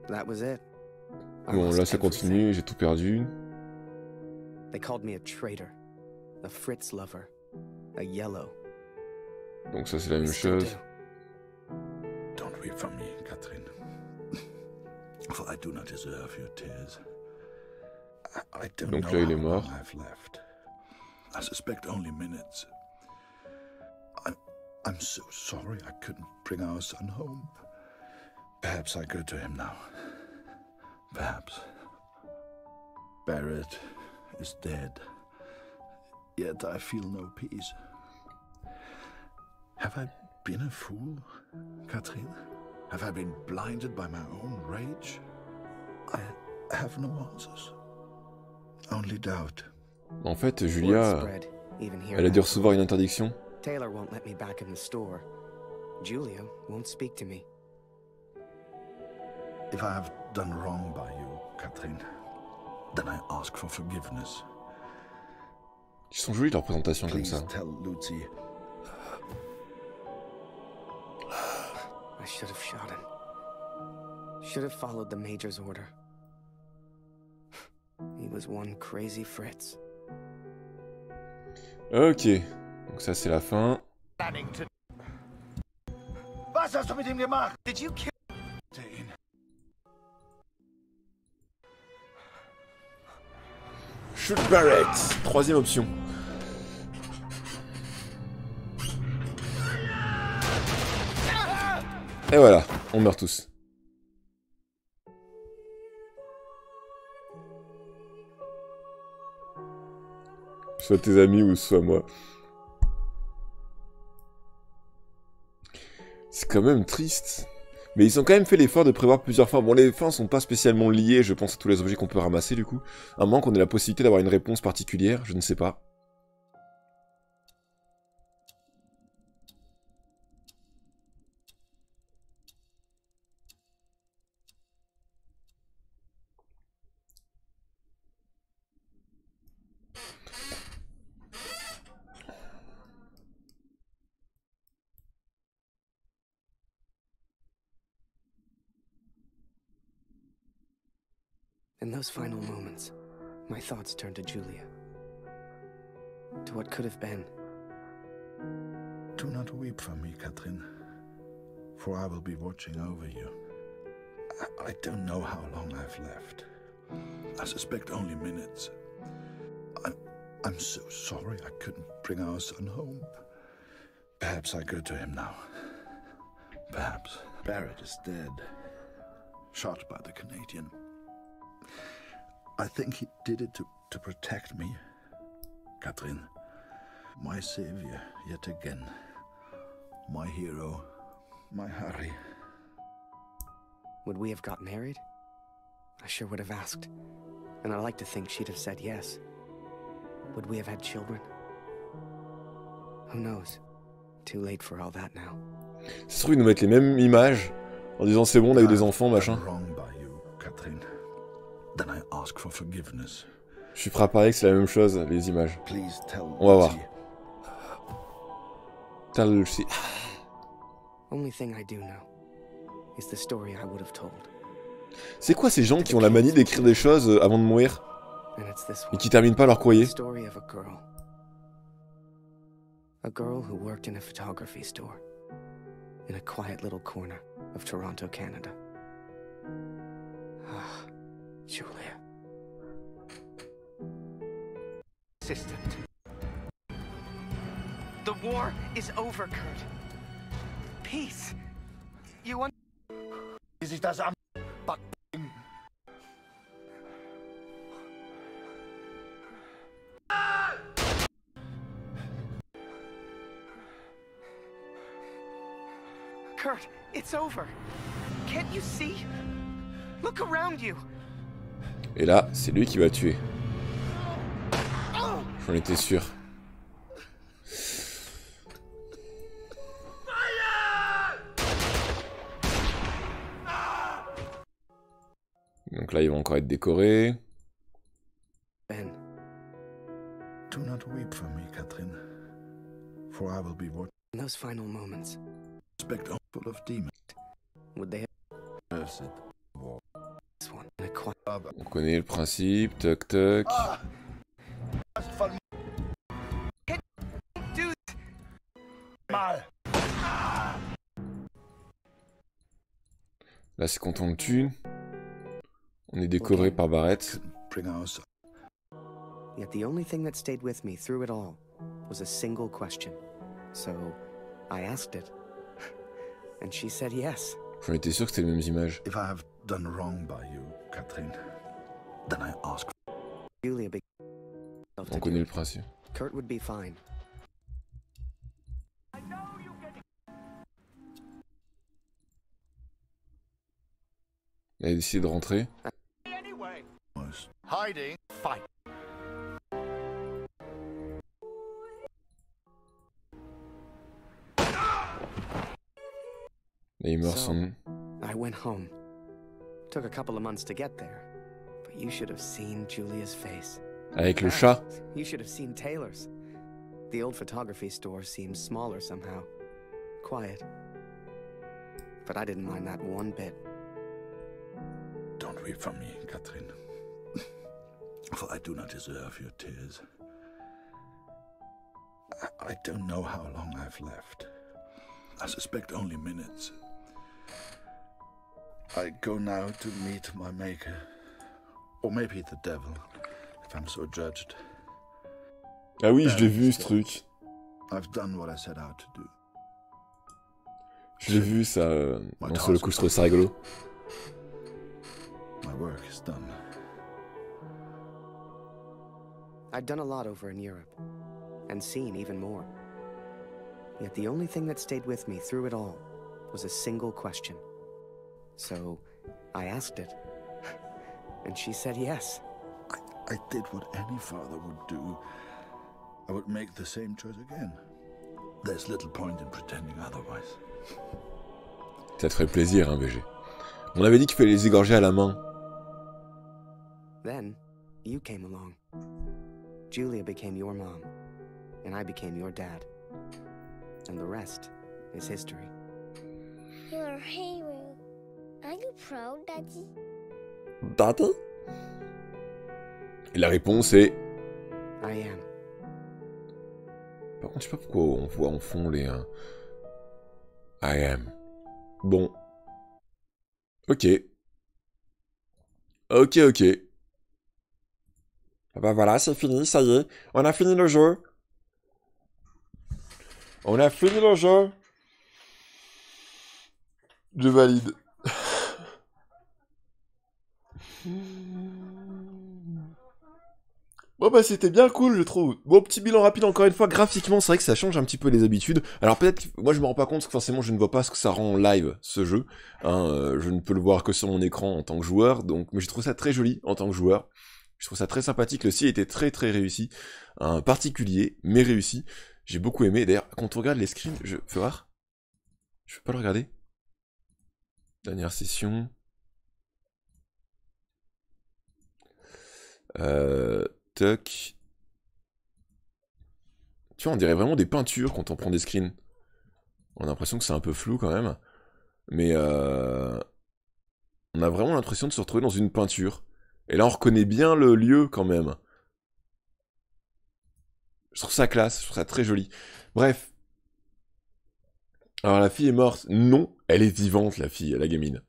that was it. I Bon, là ça continue, j'ai tout perdu. They called me a traitor, a Fritz lover, a yellow. Donc ça c'est la même chose. do. Don't weep for me, Catherine. For I do not deserve your tears. I, don't Donc know là, il est mort. I've left. I suspect only minutes. I'm, I'm so sorry I couldn't bring our son home. Perhaps I go to him now. Perhaps. Barrett is dead. Yet I feel no peace. Have I been a fool, Catherine? Have I been blinded by my own rage? I have no answers. Only doubt. En fait, Julia, elle a dû recevoir une interdiction. Taylor won't let me back in the store. Julia won't speak to me. If I have done wrong by you, Catherine, then I ask for forgiveness. Ils sont jolies leurs présentations comme Please ça. tell Lucy I should have shot him. Should have followed the Major's order. He was one crazy Fritz. Ok, donc ça c'est la fin. Was hast du mit ihm gemacht? Did you kill? Shoot Barrett, troisième option. Et voilà, on meurt tous. Soit tes amis ou soit moi. C'est quand même triste. Mais ils ont quand même fait l'effort de prévoir plusieurs fins. Bon, les fins sont pas spécialement liées, je pense, à tous les objets qu'on peut ramasser, du coup. À moins qu'on ait la possibilité d'avoir une réponse particulière, je ne sais pas. In those final moments, my thoughts turned to Julia. To what could have been. Do not weep for me, Catherine, for I will be watching over you. I, I don't know how long I've left. I suspect only minutes. I'm, I'm so sorry I couldn't bring our son home. Perhaps I go to him now. Perhaps. Barrett is dead. Shot by the Canadian. I think he did it to, to protect me. Catherine, my savior yet again. My hero, my Harry. Would we have got married? I sure would have asked. And I like to think she'd have said yes. Would we have had children? Who knows? Too late for all that now. Ça se trouve, ils nous mettent les mêmes images en disant c'est bon, on a eu des ah, enfants, machin. Done wrong by you, Catherine. Then I ask for forgiveness. Je suis prêt à parier que c'est la même chose, les images. Please tell On va voir. Lucy. Tell Lucy. Only thing I do know is the story I would have told. C'est quoi ces gens qui ont la manie d'écrire des choses euh, avant de mourir et qui terminent pas leur courrier The story of a girl. A girl who worked in a photography store in a quiet little corner of Toronto, Canada. Julia. Assistant. The war is over, Kurt. Peace. You want... Wie sich I'm. Kurt, it's over. Can't you see? Look around you. Et là, c'est lui qui va tuer. J'en étais sûr. Donc là, ils vont encore être décorés. Ben. Do not weep for me, Catherine. For I will be watching. In those final moments, Spectre full of demons. would they have. This one in a quiet On connaît le principe, toc toc. Mal. Là, c'est quand on le tue. On est décoré par Barrett. Yet the only thing that stayed with me through it all was a single question. So I asked it. And she said yes. J'en étais sûr que c'était les mêmes images. If I have done wrong by you, Catherine, then I ask. Julia began On connaît le principe. Kurt would be fine. Elle a décidé de rentrer. Hiding. Fight. Et il meurt. I went home. Took a couple of months to get there. But you should have seen Julia's face. Avec le chat. You should have seen Taylor's. The old photography store seems smaller somehow. Quiet. But I didn't mind that one bit. Don't weep for me, Catherine. For I do not deserve your tears. I, I don't know how long I've left. I suspect only minutes. I go now to meet my maker. Or maybe the devil, if I'm so judged. Ah oui, je l'ai vu ce truc. I've done what I set out to do. Je l'ai vu ça. euh, Bon, sur le coup, je trouve ça rigolo. My work is done. I've done a lot over in Europe, and seen even more. Yet the only thing that stayed with me through it all was a single question. So I asked it, and she said yes. I did what any father would do. I would make the same choice again. There's little point in pretending otherwise. Ça te ferait plaisir, hein, BG. On avait dit qu'il fallait les égorger à la main. Then you came along. Julia became your mom, and I became your dad. And the rest is history. You're a hero. Are you proud, Daddy? Daddy Et la réponse est... I am. Par contre, je sais pas pourquoi on voit en fond les... euh, I am. Bon. Ok. Ok, ok. Ah Bah voilà, c'est fini, ça y est. On a fini le jeu. On a fini le jeu. Je valide. Bon bah c'était bien cool je trouve. Bon petit bilan rapide encore une fois, graphiquement c'est vrai que ça change un petit peu les habitudes. Alors peut-être, moi je me rends pas compte que forcément je ne vois pas ce que ça rend en live ce jeu. Hein, euh, je ne peux le voir que sur mon écran en tant que joueur, donc mais je trouve ça très joli en tant que joueur. Je trouve ça très sympathique, le style était très très réussi. Particulier, mais réussi. J'ai beaucoup aimé. D'ailleurs, quand on regarde les screens, je fais voir. Je peux pas le regarder. Dernière session. Euh. Tu vois, on dirait vraiment des peintures quand on prend des screens. On a l'impression que c'est un peu flou quand même. Mais euh, on a vraiment l'impression de se retrouver dans une peinture. Et là, on reconnaît bien le lieu quand même. Je trouve ça classe, je trouve ça très joli. Bref. Alors la fille est morte. Non, elle est vivante, la fille, la gamine.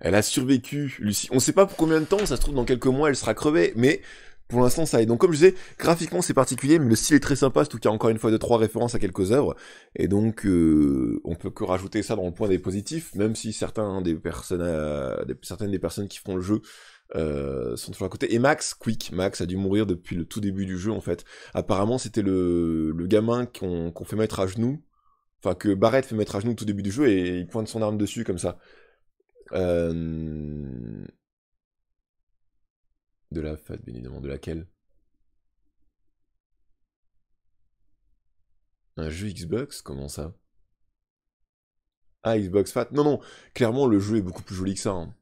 Elle a survécu, Lucie. On sait pas pour combien de temps, ça se trouve dans quelques mois elle sera crevée, mais pour l'instant ça est. Donc comme je disais, graphiquement c'est particulier, mais le style est très sympa, surtout qu'il y a encore une fois deux trois références à quelques œuvres, et donc euh, on peut que rajouter ça dans le point des positifs, même si certains des personnes, euh, certaines des personnes qui font le jeu euh, sont toujours à côté. Et Max, Quick, Max a dû mourir depuis le tout début du jeu en fait. Apparemment c'était le, le gamin qu'on qu'on fait mettre à genoux Enfin, que Barrett fait mettre à genoux au tout début du jeu et il pointe son arme dessus comme ça. De la FAT, bien évidemment. De laquelle? Un jeu Xbox? Comment ça? Ah, Xbox Fat Non, non, clairement, le jeu est beaucoup plus joli que ça. hein.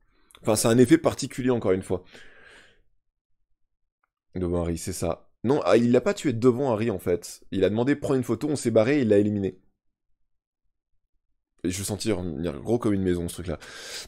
Enfin, c'est un effet particulier, encore une fois. Devant Harry, c'est ça. Non, ah, il l'a pas tué devant Harry, en fait. Il a demandé prendre une photo, on s'est barré, il l'a éliminé. Je veux sentir venir gros comme une maison, ce truc-là.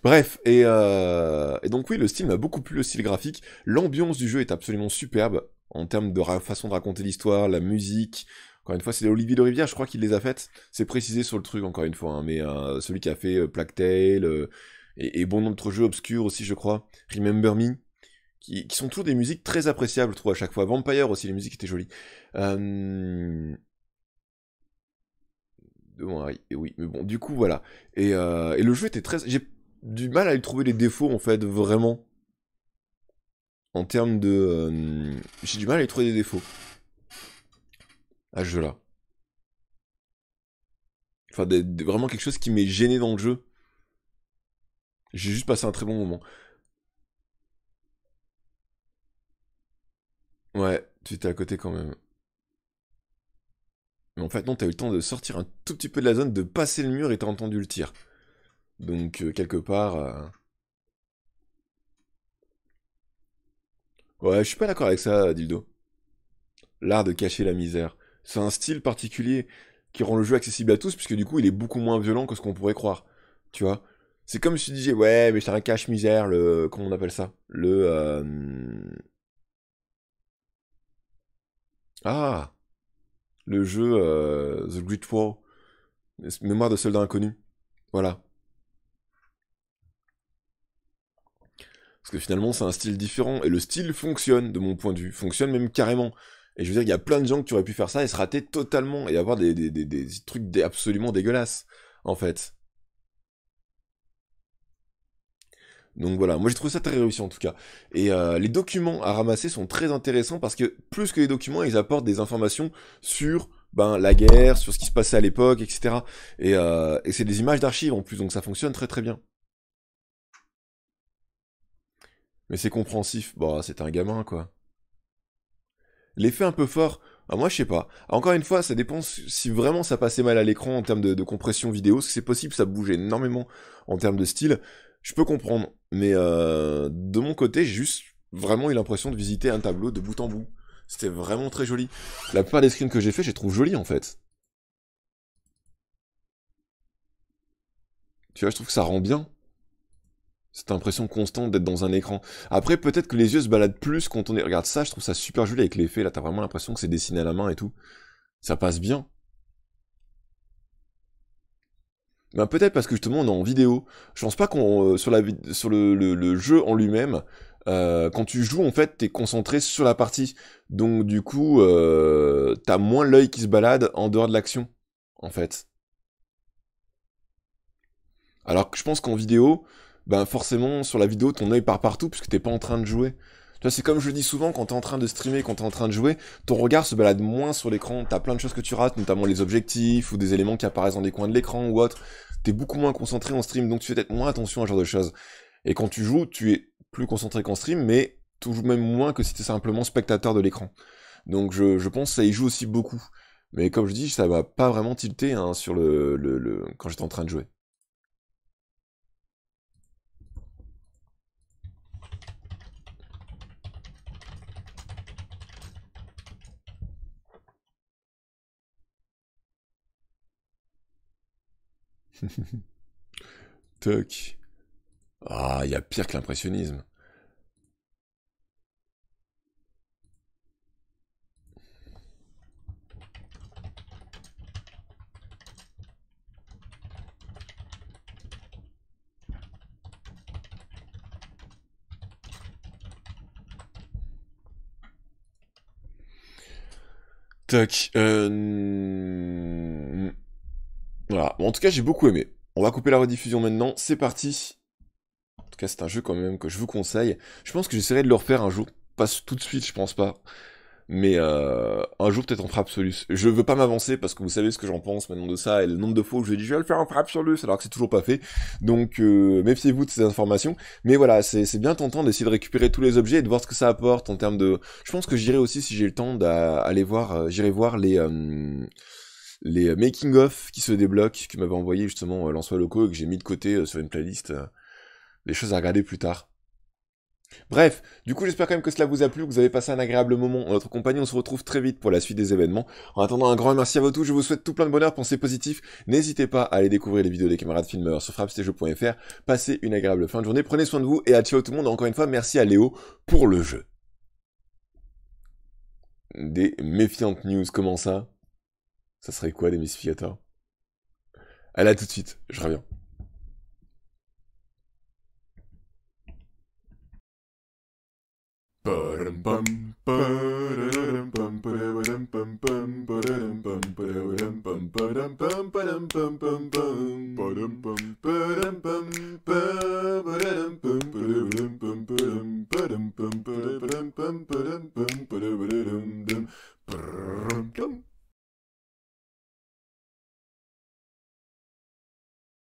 Bref, et, euh, et donc oui, le style m'a beaucoup plu, le style graphique. L'ambiance du jeu est absolument superbe, en termes de façon de raconter l'histoire, la musique. Encore une fois, c'est Olivier de Rivière, je crois qu'il les a faites. C'est précisé sur le truc, encore une fois, hein, mais euh, celui qui a fait euh, Plague Tale, euh, et, et bon nombre d'autres jeux obscurs aussi, je crois. Remember Me, qui, qui sont toujours des musiques très appréciables, je trouve, à chaque fois. Vampire aussi, les musiques étaient jolies. Euh... Et oui, mais bon, du coup, voilà. Et, euh, et le jeu était très... J'ai du mal à lui trouver les défauts, en fait, vraiment. En termes de... euh, J'ai du mal à lui trouver des défauts. À ce jeu-là. Enfin, vraiment quelque chose qui m'est gêné dans le jeu. J'ai juste passé un très bon moment. Ouais, tu étais à côté quand même. Mais en fait, non, t'as eu le temps de sortir un tout petit peu de la zone, de passer le mur et t'as entendu le tir. Donc, euh, quelque part... euh, Ouais, je suis pas d'accord avec ça, Dildo. L'art de cacher la misère. C'est un style particulier qui rend le jeu accessible à tous, puisque du coup, il est beaucoup moins violent que ce qu'on pourrait croire. Tu vois? C'est comme si tu disais, ouais, mais c'est un cache-misère, le... Comment on appelle ça? Le... euh, Ah! Le jeu euh, The Great War. Mémoire de soldats inconnus. Voilà. Parce que finalement, c'est un style différent. Et le style fonctionne, de mon point de vue. Fonctionne même carrément. Et je veux dire, il y a plein de gens qui auraient pu faire ça et se rater totalement. Et avoir des, des, des, des trucs absolument dégueulasses, en fait. Donc voilà, moi j'ai trouvé ça très réussi en tout cas. Et euh, les documents à ramasser sont très intéressants parce que plus que les documents, ils apportent des informations sur ben, la guerre, sur ce qui se passait à l'époque, etc. Et, euh, et c'est des images d'archives en plus, donc ça fonctionne très très bien. Mais c'est compréhensif. Bon, c'est un gamin quoi. L'effet un peu fort, ah, moi je sais pas. Encore une fois, ça dépend si vraiment ça passait mal à l'écran en termes de, de compression vidéo, c'est possible, ça bouge énormément en termes de style. Je peux comprendre, mais euh, de mon côté, j'ai juste vraiment eu l'impression de visiter un tableau de bout en bout. C'était vraiment très joli. La plupart des screens que j'ai fait, je les trouve jolis en fait. Tu vois, je trouve que ça rend bien. Cette impression constante d'être dans un écran. Après, peut-être que les yeux se baladent plus quand on est... Regarde ça, je trouve ça super joli avec l'effet. Là, t'as vraiment l'impression que c'est dessiné à la main et tout. Ça passe bien. Ben, peut-être parce que justement on est en vidéo. Je pense pas qu'on euh, sur le, jeu en lui-même, euh, quand tu joues en fait t'es concentré sur la partie. Donc du coup euh, t'as moins l'œil qui se balade en dehors de l'action, en fait. Alors que je pense qu'en vidéo, ben forcément sur la vidéo ton œil part partout puisque t'es pas en train de jouer. Tu vois, c'est comme je le dis souvent, quand t'es en train de streamer, quand t'es en train de jouer, ton regard se balade moins sur l'écran, t'as plein de choses que tu rates, notamment les objectifs, ou des éléments qui apparaissent dans des coins de l'écran ou autre. T'es beaucoup moins concentré en stream, donc tu fais peut-être moins attention à ce genre de choses. Et quand tu joues, tu es plus concentré qu'en stream, mais tu joues même moins que si t'es simplement spectateur de l'écran. Donc je, pense que ça y joue aussi beaucoup. Mais comme je dis, ça m'a pas vraiment tilté hein, sur le, le- quand j'étais en train de jouer. Toc. Ah, il y a pire que l'impressionnisme. Euh... Voilà. En tout cas, j'ai beaucoup aimé. On va couper la rediffusion maintenant. C'est parti. En tout cas, c'est un jeu quand même que je vous conseille. Je pense que j'essaierai de le refaire un jour. Pas tout de suite, je pense pas. mais euh, un jour peut-être en fera Absolus. Je veux pas m'avancer parce que vous savez ce que j'en pense maintenant de ça et le nombre de fois où je dit je vais le faire en frappe Absolus alors que c'est toujours pas fait. Donc euh, méfiez-vous de ces informations. Mais voilà, c'est bien tentant d'essayer de récupérer tous les objets et de voir ce que ça apporte en termes de. Je pense que j'irai aussi si j'ai le temps d'aller voir, euh, j'irai voir les les making of qui se débloquent, que m'avait envoyé justement Lançois Loco et que j'ai mis de côté sur une playlist. des choses à regarder plus tard. Bref, du coup j'espère quand même que cela vous a plu, que vous avez passé un agréable moment en notre compagnie, on se retrouve très vite pour la suite des événements. En attendant un grand merci à vous tous, je vous souhaite tout plein de bonheur, pensez positif, n'hésitez pas à aller découvrir les vidéos des camarades filmeurs sur frappstejeux.fr, passez une agréable fin de journée, prenez soin de vous et à ciao tout le monde, encore une fois merci à Léo pour le jeu. Des méfiantes news, comment ça? Ça serait quoi des mystificateurs Allez, à tout de suite, je reviens.